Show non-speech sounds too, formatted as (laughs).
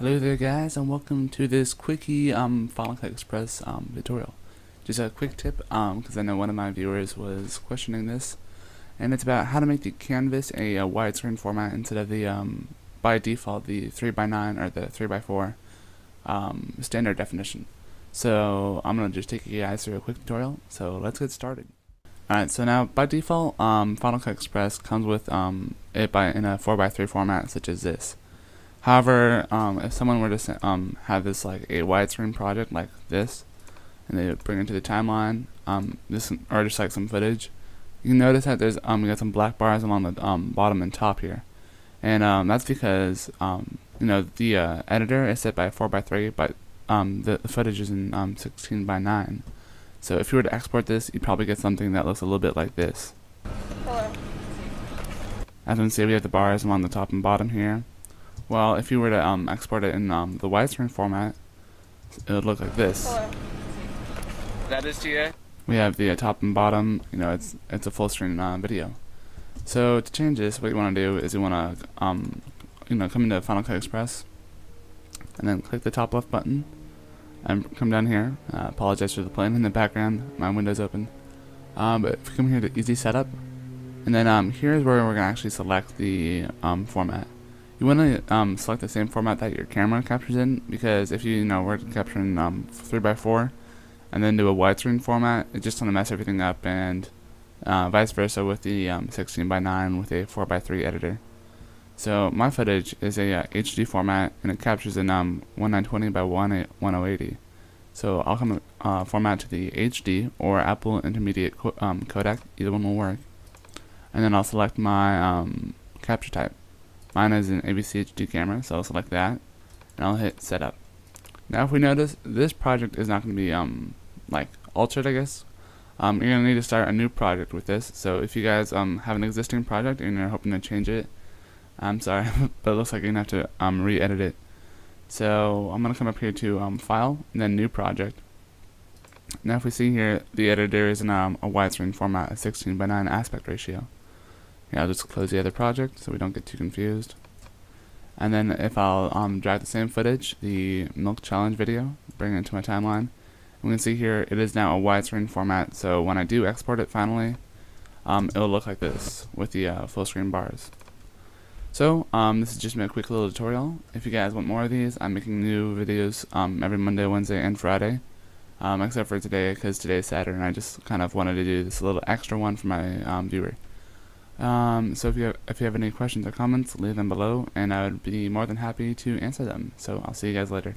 Hello there guys and welcome to this quickie um, Final Cut Express um, tutorial. Just a quick tip because um, I know one of my viewers was questioning this and it's about how to make the canvas a, a widescreen format instead of the um, by default the 3x9 or the 3x4 um, standard definition. So I'm going to just take you guys through a quick tutorial so let's get started. Alright, so now by default um, Final Cut Express comes with it by in a 4x3 format such as this. However, um, if someone were to um, have this like a widescreen project like this, and they bring it to the timeline, um, this or just like some footage, you can notice that there's um, we got some black bars along the um, bottom and top here, and um, that's because um, you know the uh, editor is set by 4 by 3 but um, the, the footage is in um, 16 by 9. So if you were to export this, you'd probably get something that looks a little bit like this. Hello. As you can see, we have the bars along the top and bottom here. Well, if you were to um, export it in um, the widescreen format, it would look like this. Hello. That is TA. We have the uh, top and bottom. You know, it's it's a full screen uh, video. So to change this, what you want to do is you want to um, you know come into Final Cut Express, and then click the top left button, and come down here. Uh, apologize for the plane in the background. My window's open. Um, but if you come here to Easy Setup, and then um, here's where we're gonna actually select the um, format you want to um, select the same format that your camera captures in because if you, you know, were capturing um, 3x4 and then do a widescreen format, it's just going to mess everything up and uh, vice versa with the um, 16x9 with a 4x3 editor. So my footage is a uh, HD format and it captures in um, 1920 by 1080. So I'll come uh, format to the HD or Apple Intermediate co um, codec, either one will work. And then I'll select my um, capture type. Mine is an AVCHD camera, so I'll select that, and I'll hit setup. Now if we notice, this project is not going to be, um, like, altered, I guess. Um, you're going to need to start a new project with this, so if you guys, um, have an existing project and you're hoping to change it, I'm sorry, (laughs) but it looks like you're going to have to, um, re-edit it. So I'm going to come up here to, um, File, and then New Project. Now if we see here, the editor is in um, a widescreen format, a 16 by 9 aspect ratio. Yeah, I'll just close the other project so we don't get too confused. And then if I'll um, drag the same footage, the milk challenge video, bring it into my timeline, we can see here it is now a widescreen format, so when I do export it finally, um, it'll look like this with the uh, full screen bars. So, um, this is just a quick little tutorial. If you guys want more of these, I'm making new videos um, every Monday, Wednesday, and Friday. Um, except for today, because today is Saturday, and I just kind of wanted to do this little extra one for my um, viewer. Um, so if you have, if you have any questions or comments, leave them below, and I would be more than happy to answer them. So I'll see you guys later.